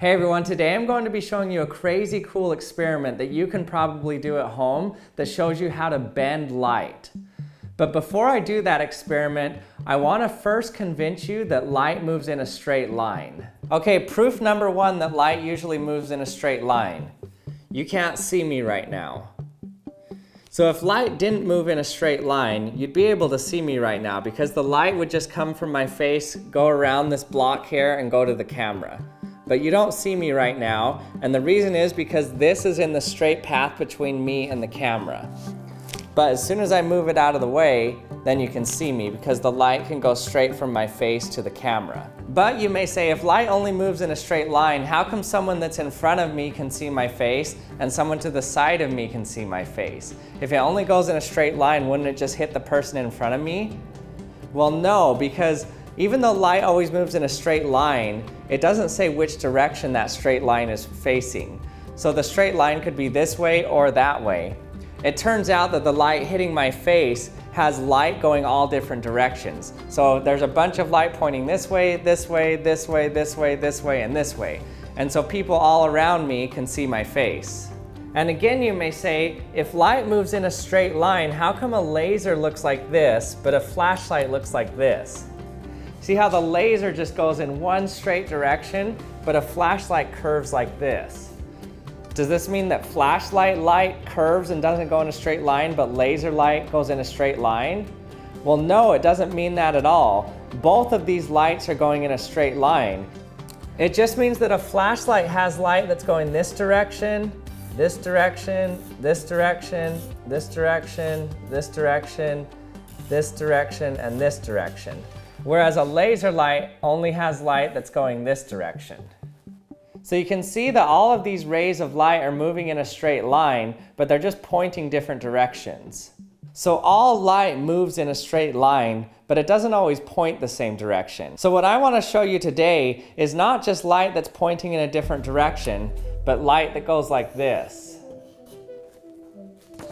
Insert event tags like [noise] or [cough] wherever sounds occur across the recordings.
Hey everyone, today I'm going to be showing you a crazy cool experiment that you can probably do at home that shows you how to bend light. But before I do that experiment, I want to first convince you that light moves in a straight line. Okay, proof number one that light usually moves in a straight line. You can't see me right now. So if light didn't move in a straight line, you'd be able to see me right now because the light would just come from my face, go around this block here, and go to the camera but you don't see me right now. And the reason is because this is in the straight path between me and the camera. But as soon as I move it out of the way, then you can see me because the light can go straight from my face to the camera. But you may say, if light only moves in a straight line, how come someone that's in front of me can see my face and someone to the side of me can see my face? If it only goes in a straight line, wouldn't it just hit the person in front of me? Well, no, because even though light always moves in a straight line, it doesn't say which direction that straight line is facing. So the straight line could be this way or that way. It turns out that the light hitting my face has light going all different directions. So there's a bunch of light pointing this way, this way, this way, this way, this way, and this way. And so people all around me can see my face. And again, you may say, if light moves in a straight line, how come a laser looks like this, but a flashlight looks like this? See how the laser just goes in one straight direction, but a flashlight curves like this. Does this mean that flashlight light curves and doesn't go in a straight line, but laser light goes in a straight line? Well, no, it doesn't mean that at all. Both of these lights are going in a straight line. It just means that a flashlight has light that's going this direction, this direction, this direction, this direction, this direction, this direction, and this direction whereas a laser light only has light that's going this direction. So you can see that all of these rays of light are moving in a straight line, but they're just pointing different directions. So all light moves in a straight line, but it doesn't always point the same direction. So what I want to show you today is not just light that's pointing in a different direction, but light that goes like this.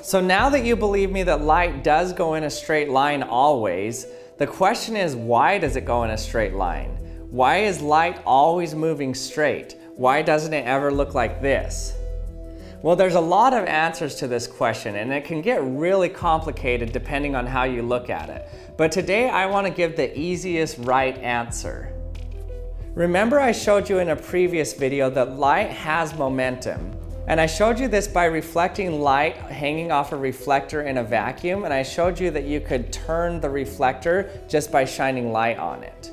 So now that you believe me that light does go in a straight line always, the question is, why does it go in a straight line? Why is light always moving straight? Why doesn't it ever look like this? Well, there's a lot of answers to this question and it can get really complicated depending on how you look at it. But today I want to give the easiest right answer. Remember I showed you in a previous video that light has momentum. And I showed you this by reflecting light hanging off a reflector in a vacuum, and I showed you that you could turn the reflector just by shining light on it.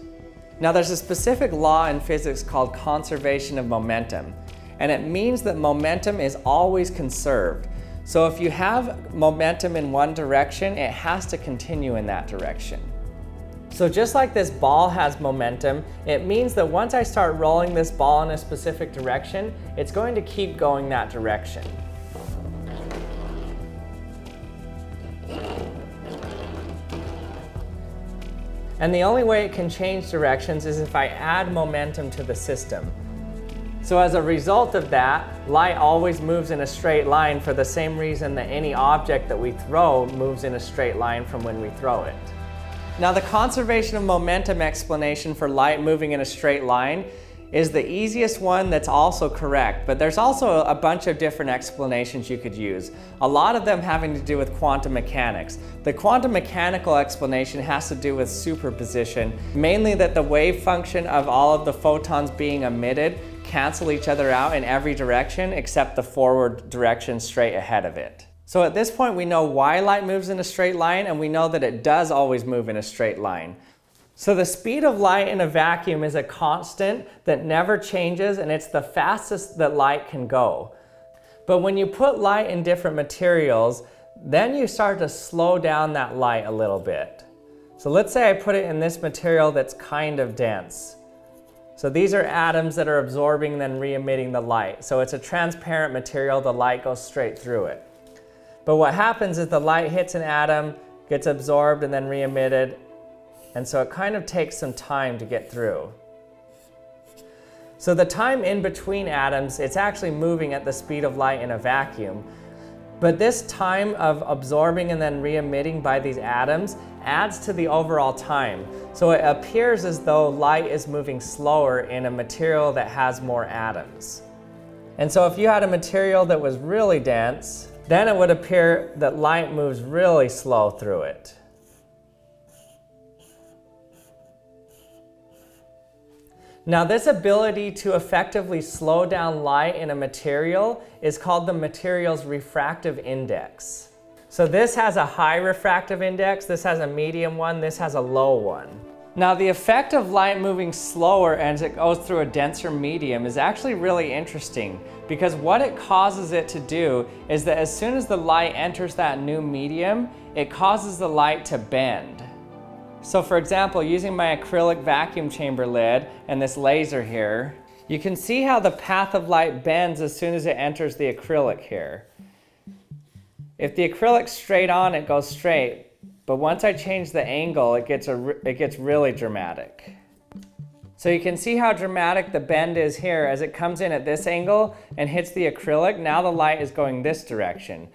Now there's a specific law in physics called conservation of momentum, and it means that momentum is always conserved. So if you have momentum in one direction, it has to continue in that direction. So just like this ball has momentum, it means that once I start rolling this ball in a specific direction, it's going to keep going that direction. And the only way it can change directions is if I add momentum to the system. So as a result of that, light always moves in a straight line for the same reason that any object that we throw moves in a straight line from when we throw it. Now the conservation of momentum explanation for light moving in a straight line is the easiest one that's also correct, but there's also a bunch of different explanations you could use. A lot of them having to do with quantum mechanics. The quantum mechanical explanation has to do with superposition, mainly that the wave function of all of the photons being emitted cancel each other out in every direction except the forward direction straight ahead of it. So at this point we know why light moves in a straight line and we know that it does always move in a straight line. So the speed of light in a vacuum is a constant that never changes and it's the fastest that light can go. But when you put light in different materials, then you start to slow down that light a little bit. So let's say I put it in this material that's kind of dense. So these are atoms that are absorbing then re-emitting the light. So it's a transparent material, the light goes straight through it. But what happens is the light hits an atom, gets absorbed and then re-emitted, and so it kind of takes some time to get through. So the time in between atoms, it's actually moving at the speed of light in a vacuum. But this time of absorbing and then re-emitting by these atoms adds to the overall time. So it appears as though light is moving slower in a material that has more atoms. And so if you had a material that was really dense, then it would appear that light moves really slow through it. Now this ability to effectively slow down light in a material is called the material's refractive index. So this has a high refractive index, this has a medium one, this has a low one. Now the effect of light moving slower as it goes through a denser medium is actually really interesting because what it causes it to do is that as soon as the light enters that new medium, it causes the light to bend. So for example, using my acrylic vacuum chamber lid and this laser here, you can see how the path of light bends as soon as it enters the acrylic here. If the acrylic's straight on, it goes straight, but once I change the angle, it gets, a, it gets really dramatic. So you can see how dramatic the bend is here as it comes in at this angle and hits the acrylic. Now the light is going this direction.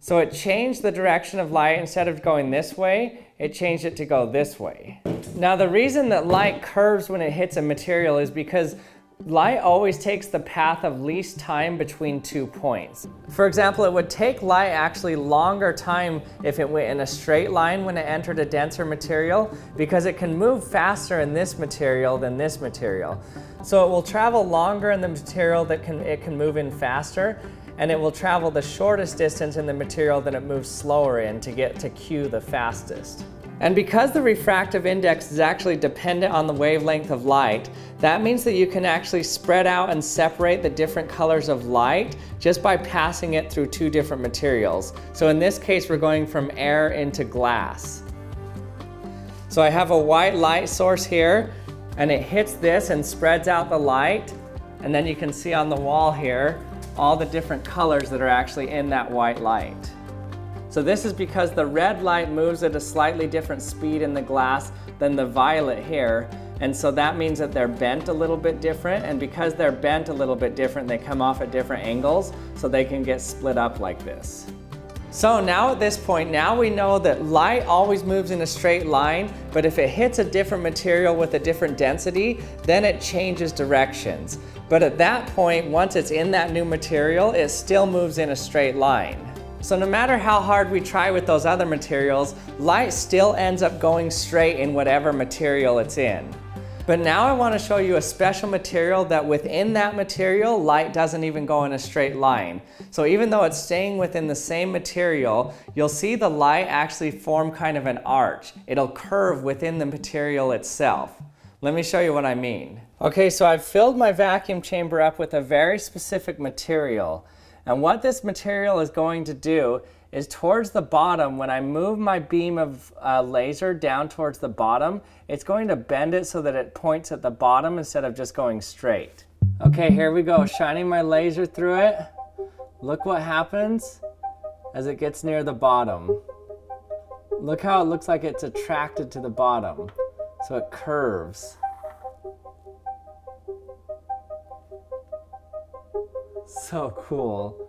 So it changed the direction of light instead of going this way, it changed it to go this way. Now the reason that light curves when it hits a material is because light always takes the path of least time between two points. For example, it would take light actually longer time if it went in a straight line when it entered a denser material because it can move faster in this material than this material. So it will travel longer in the material that can, it can move in faster and it will travel the shortest distance in the material that it moves slower in to get to Q the fastest. And because the refractive index is actually dependent on the wavelength of light, that means that you can actually spread out and separate the different colors of light just by passing it through two different materials. So in this case, we're going from air into glass. So I have a white light source here, and it hits this and spreads out the light. And then you can see on the wall here, all the different colors that are actually in that white light. So this is because the red light moves at a slightly different speed in the glass than the violet here. And so that means that they're bent a little bit different. And because they're bent a little bit different, they come off at different angles so they can get split up like this. So now at this point, now we know that light always moves in a straight line, but if it hits a different material with a different density, then it changes directions. But at that point, once it's in that new material, it still moves in a straight line. So no matter how hard we try with those other materials, light still ends up going straight in whatever material it's in. But now I want to show you a special material that within that material, light doesn't even go in a straight line. So even though it's staying within the same material, you'll see the light actually form kind of an arch. It'll curve within the material itself. Let me show you what I mean. Okay, so I've filled my vacuum chamber up with a very specific material. And what this material is going to do is towards the bottom, when I move my beam of uh, laser down towards the bottom, it's going to bend it so that it points at the bottom instead of just going straight. Okay, here we go, shining my laser through it. Look what happens as it gets near the bottom. Look how it looks like it's attracted to the bottom. So it curves. So cool.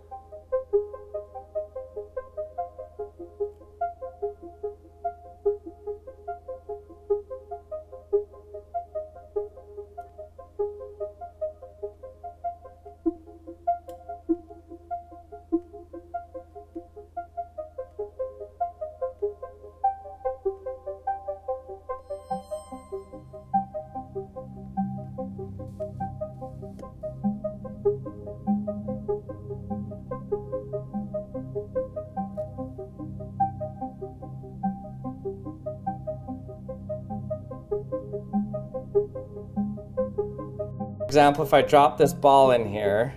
Example, if I drop this ball in here,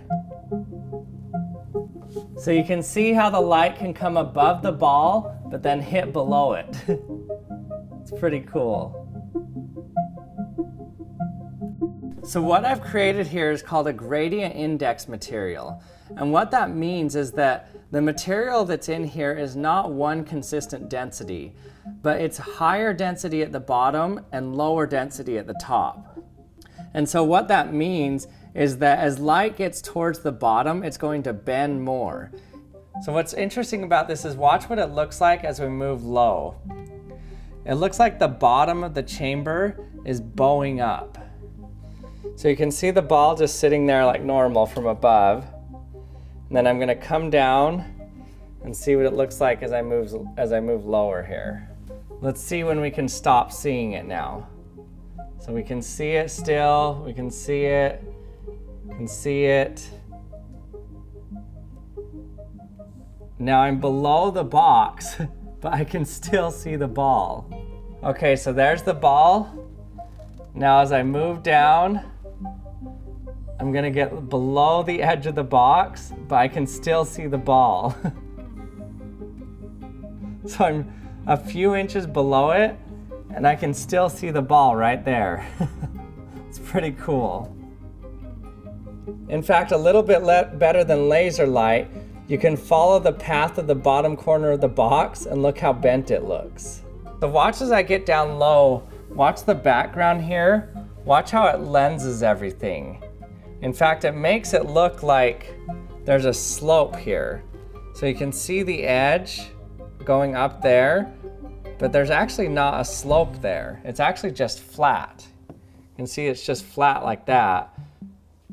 so you can see how the light can come above the ball, but then hit below it. [laughs] it's pretty cool. So what I've created here is called a gradient index material. And what that means is that the material that's in here is not one consistent density, but it's higher density at the bottom and lower density at the top. And so what that means is that as light gets towards the bottom, it's going to bend more. So what's interesting about this is watch what it looks like as we move low. it looks like the bottom of the chamber is bowing up. So you can see the ball just sitting there like normal from above. And then I'm gonna come down and see what it looks like as I move, as I move lower here. Let's see when we can stop seeing it now. So we can see it still, we can see it, can see it. Now I'm below the box, [laughs] but I can still see the ball. Okay, so there's the ball. Now as I move down, I'm gonna get below the edge of the box, but I can still see the ball. [laughs] so I'm a few inches below it, and I can still see the ball right there. [laughs] it's pretty cool. In fact, a little bit better than laser light, you can follow the path of the bottom corner of the box and look how bent it looks. So watch as I get down low, watch the background here, watch how it lenses everything. In fact, it makes it look like there's a slope here. So you can see the edge going up there, but there's actually not a slope there. It's actually just flat. You can see it's just flat like that.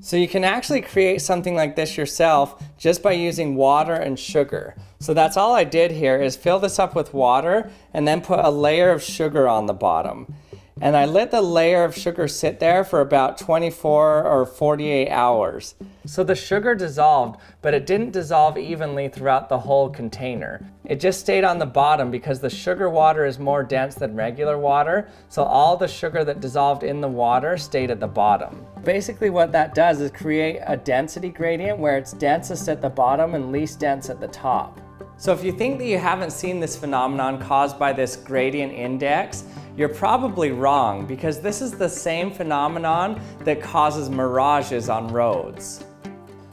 So you can actually create something like this yourself just by using water and sugar. So that's all I did here is fill this up with water and then put a layer of sugar on the bottom. And I let the layer of sugar sit there for about 24 or 48 hours. So the sugar dissolved, but it didn't dissolve evenly throughout the whole container. It just stayed on the bottom because the sugar water is more dense than regular water, so all the sugar that dissolved in the water stayed at the bottom. Basically what that does is create a density gradient where it's densest at the bottom and least dense at the top. So if you think that you haven't seen this phenomenon caused by this gradient index, you're probably wrong because this is the same phenomenon that causes mirages on roads.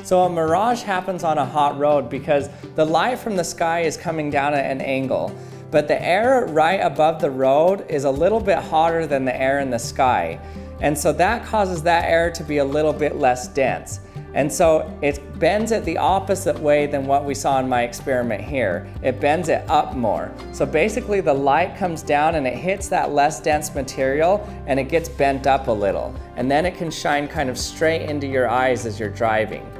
So a mirage happens on a hot road because the light from the sky is coming down at an angle, but the air right above the road is a little bit hotter than the air in the sky. And so that causes that air to be a little bit less dense. And so it bends it the opposite way than what we saw in my experiment here. It bends it up more. So basically the light comes down and it hits that less dense material and it gets bent up a little. And then it can shine kind of straight into your eyes as you're driving.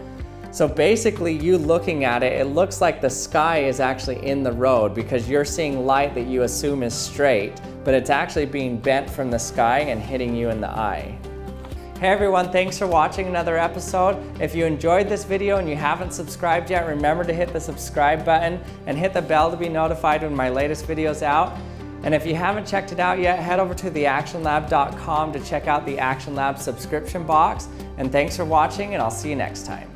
So basically you looking at it, it looks like the sky is actually in the road because you're seeing light that you assume is straight, but it's actually being bent from the sky and hitting you in the eye. Hey everyone, thanks for watching another episode. If you enjoyed this video and you haven't subscribed yet, remember to hit the subscribe button and hit the bell to be notified when my latest video's out. And if you haven't checked it out yet, head over to theactionlab.com to check out the Action Lab subscription box. And thanks for watching and I'll see you next time.